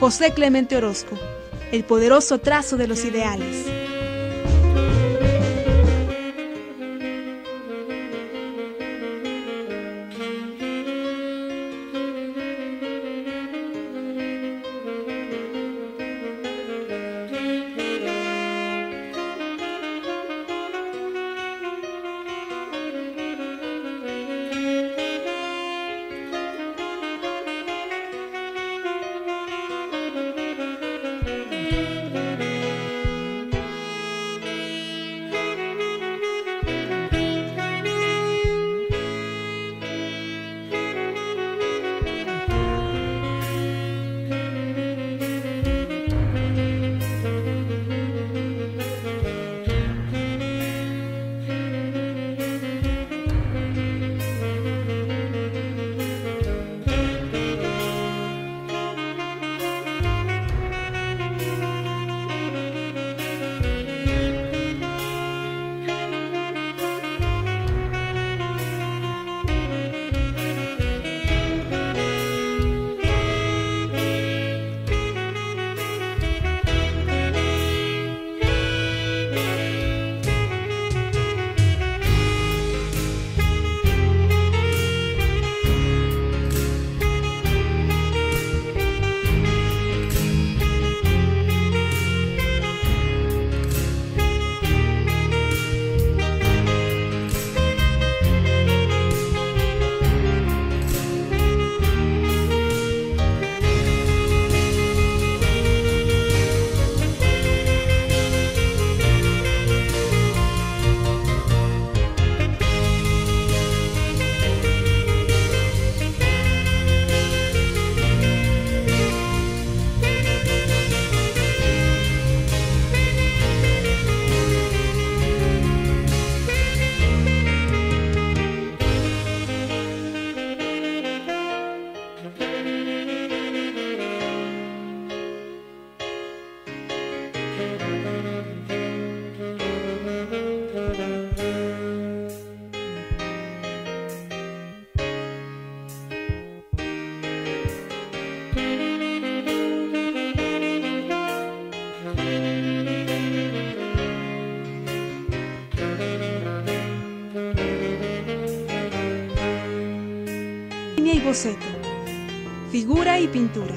José Clemente Orozco, el poderoso trazo de los ideales. Y boceto, figura y pintura,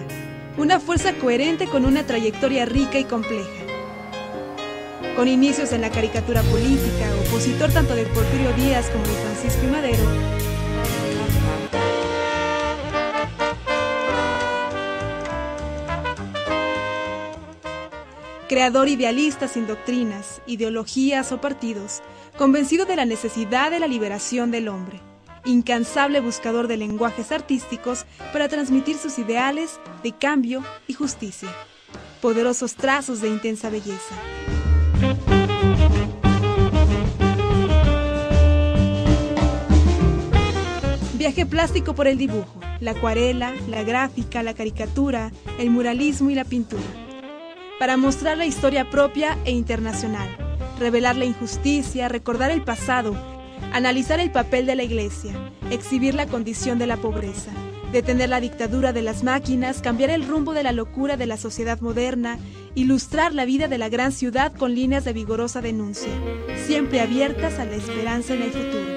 una fuerza coherente con una trayectoria rica y compleja. Con inicios en la caricatura política, opositor tanto de Porfirio Díaz como de Francisco y Madero, creador idealista sin doctrinas, ideologías o partidos, convencido de la necesidad de la liberación del hombre incansable buscador de lenguajes artísticos para transmitir sus ideales de cambio y justicia. Poderosos trazos de intensa belleza. Viaje plástico por el dibujo, la acuarela, la gráfica, la caricatura, el muralismo y la pintura. Para mostrar la historia propia e internacional, revelar la injusticia, recordar el pasado analizar el papel de la Iglesia, exhibir la condición de la pobreza, detener la dictadura de las máquinas, cambiar el rumbo de la locura de la sociedad moderna, ilustrar la vida de la gran ciudad con líneas de vigorosa denuncia, siempre abiertas a la esperanza en el futuro.